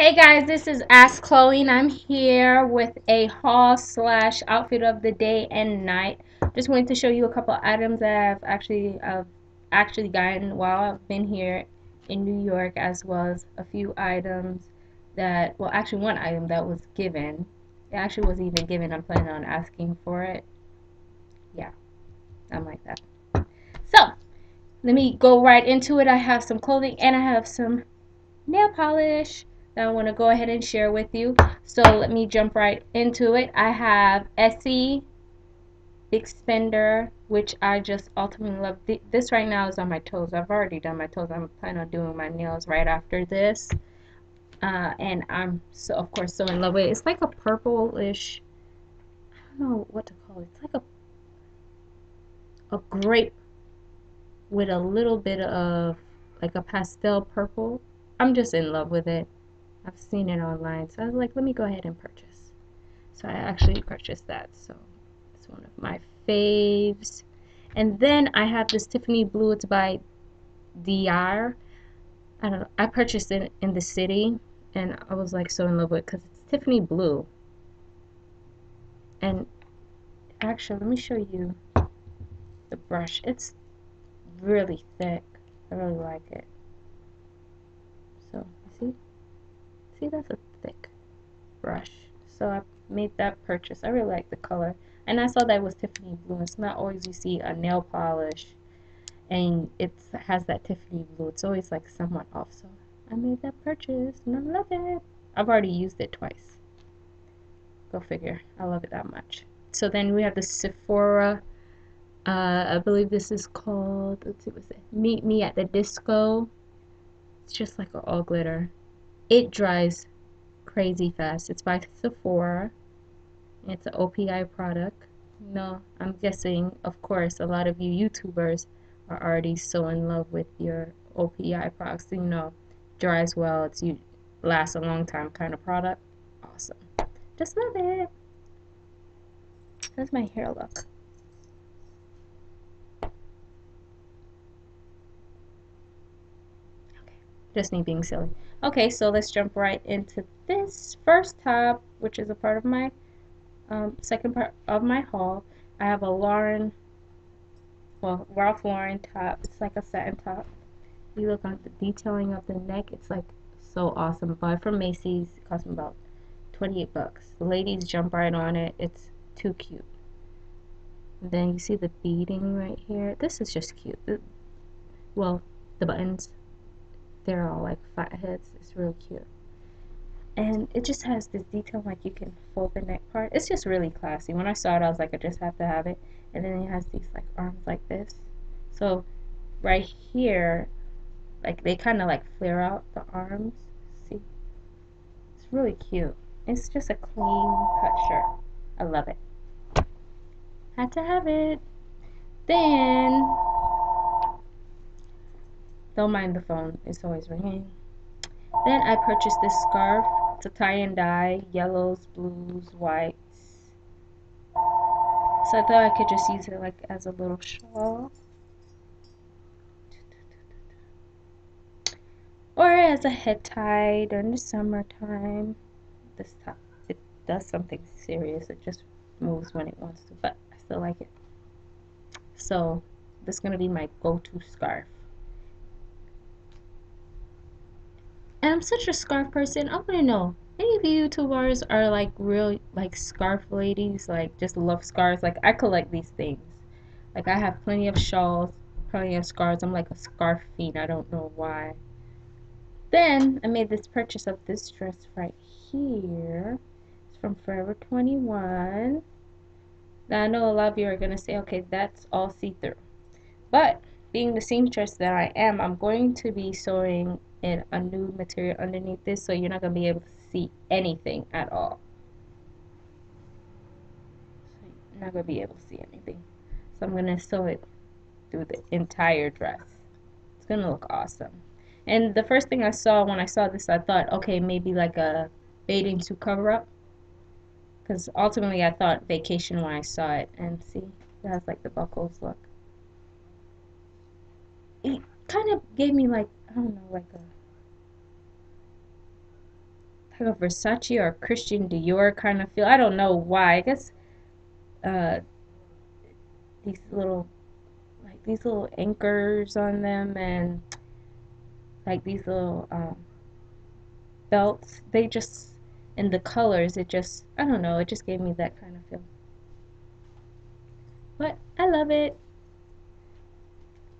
Hey guys, this is Ask Chloe and I'm here with a haul slash outfit of the day and night. Just wanted to show you a couple items that I've actually uh, actually gotten while I've been here in New York as well as a few items that, well actually one item that was given. It actually wasn't even given, I'm planning on asking for it. Yeah, I'm like that. So, let me go right into it. I have some clothing and I have some nail polish that I want to go ahead and share with you. So let me jump right into it. I have Essie Big Spender, which I just ultimately love. This right now is on my toes. I've already done my toes. I'm planning on doing my nails right after this. Uh, and I'm so of course so in love with it. It's like a purplish. I don't know what to call it. It's like a a grape with a little bit of like a pastel purple. I'm just in love with it. I've seen it online, so I was like, let me go ahead and purchase. So I actually purchased that. So it's one of my faves. And then I have this Tiffany Blue. It's by DR. I don't know. I purchased it in the city, and I was like so in love with it because it's Tiffany Blue. And actually, let me show you the brush. It's really thick. I really like it. So, see? See, that's a thick brush. So I made that purchase. I really like the color. And I saw that it was Tiffany blue. It's not always you see a nail polish and it has that Tiffany blue. It's always like somewhat off. So I made that purchase and I love it. I've already used it twice. Go figure. I love it that much. So then we have the Sephora uh, I believe this is called, let's see, what's it? Meet Me at the Disco. It's just like an all glitter. It dries crazy fast. It's by Sephora. It's an OPI product. No, I'm guessing, of course, a lot of you YouTubers are already so in love with your OPI products. You know, dries well. It's you lasts a long time kind of product. Awesome. Just love it. How's my hair look? Just me being silly. Okay, so let's jump right into this first top, which is a part of my um, second part of my haul. I have a Lauren, well, Ralph Lauren top. It's like a satin top. You look at the detailing of the neck. It's like so awesome. But from Macy's. It cost me about 28 bucks. Ladies jump right on it. It's too cute. Then you see the beading right here. This is just cute. well, the buttons they're all like flat heads. It's really cute. And it just has this detail like you can fold the neck part. It's just really classy. When I saw it, I was like, I just have to have it. And then it has these like arms like this. So right here, like they kind of like flare out the arms. See? It's really cute. It's just a clean cut shirt. I love it. Had to have it. Then don't mind the phone, it's always ringing. Then I purchased this scarf. A tie and dye, yellows, blues, whites. So I thought I could just use it like as a little shawl. Or as a head tie during the summertime. This top, it does something serious. It just moves when it wants to, but I still like it. So this is going to be my go-to scarf. And I'm such a scarf person. I want to know any of you YouTubers are like real like scarf ladies, like just love scarves. Like I collect these things. Like I have plenty of shawls, plenty of scarves. I'm like a scarf fiend. I don't know why. Then I made this purchase of this dress right here. It's from Forever 21. Now I know a lot of you are gonna say, okay, that's all see-through. But being the seamstress that I am, I'm going to be sewing in a new material underneath this so you're not going to be able to see anything at all. You're not going to be able to see anything. So I'm going to sew it through the entire dress. It's going to look awesome. And the first thing I saw when I saw this, I thought, okay, maybe like a bathing suit cover up. Because ultimately I thought vacation when I saw it. And see, it has like the buckles look. Kind of gave me like I don't know, like a like a Versace or Christian Dior kind of feel. I don't know why. I guess uh, these little like these little anchors on them and like these little um, belts. They just and the colors. It just I don't know. It just gave me that kind of feel. But I love it.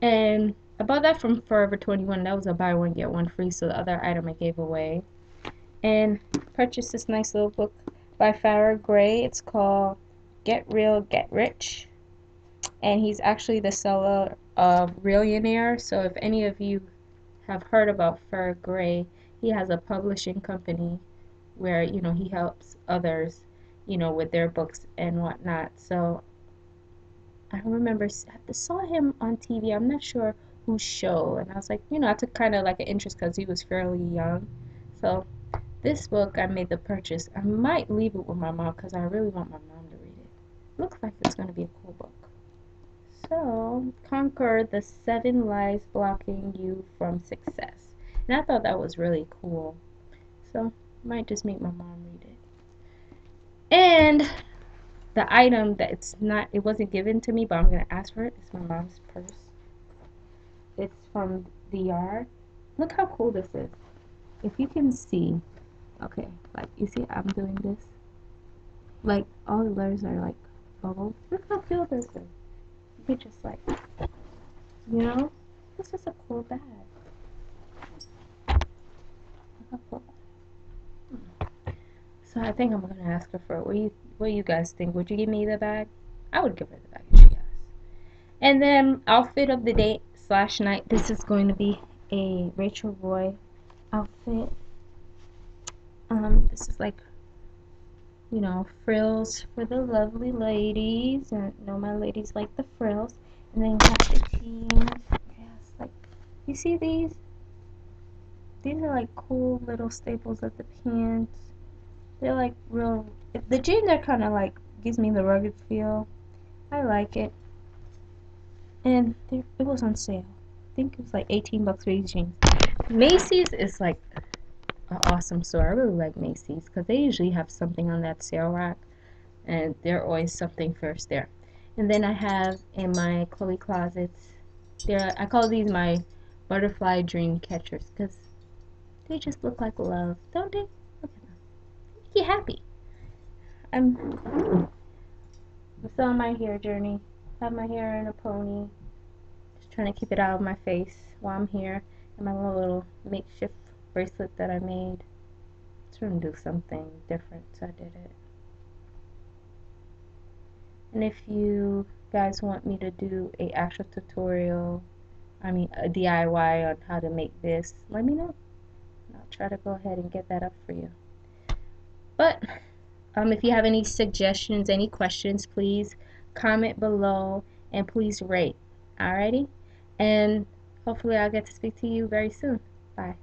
And I bought that from Forever 21. That was a buy one get one free. So the other item I gave away. And purchased this nice little book by Farrah Gray. It's called Get Real, Get Rich. And he's actually the seller of Reallionaire. So if any of you have heard about Farrah Gray, he has a publishing company where, you know, he helps others, you know, with their books and whatnot. So I remember I saw him on TV. I'm not sure show, and I was like, you know, I took kind of like an interest because he was fairly young. So this book, I made the purchase. I might leave it with my mom because I really want my mom to read it. Looks like it's going to be a cool book. So, Conquer the Seven Lies Blocking You from Success. And I thought that was really cool. So, might just make my mom read it. And the item that it's not it wasn't given to me but I'm gonna ask for it it's my mom's purse it's from DR look how cool this is if you can see okay like you see I'm doing this like all the letters are like bubbles look how cool this is you could just like you know this is a cool bag so I think I'm gonna ask her for it. What do you what do you guys think? Would you give me the bag? I would give her the bag if she. And then outfit of the day slash night. This is going to be a Rachel Roy outfit. Um, this is like you know, frills for the lovely ladies. And you know my ladies like the frills. And then you have the jeans. Yes, like you see these? These are like cool little staples of the pants. They're like real. The jeans are kind of like gives me the rugged feel. I like it. And it was on sale. I think it was like 18 bucks for these jeans. Macy's is like an awesome store. I really like Macy's because they usually have something on that sale rack, and they're always something first there. And then I have in my Chloe closets, there I call these my butterfly dream catchers because they just look like love, don't they? Look at them. Make you happy. I'm, I'm still on my hair journey. I have my hair in a pony. Just trying to keep it out of my face while I'm here. And my little makeshift bracelet that I made. Trying to do something different, so I did it. And if you guys want me to do a actual tutorial, I mean a DIY on how to make this, let me know. I'll try to go ahead and get that up for you. But um, if you have any suggestions, any questions, please comment below and please rate. Alrighty? And hopefully I'll get to speak to you very soon. Bye.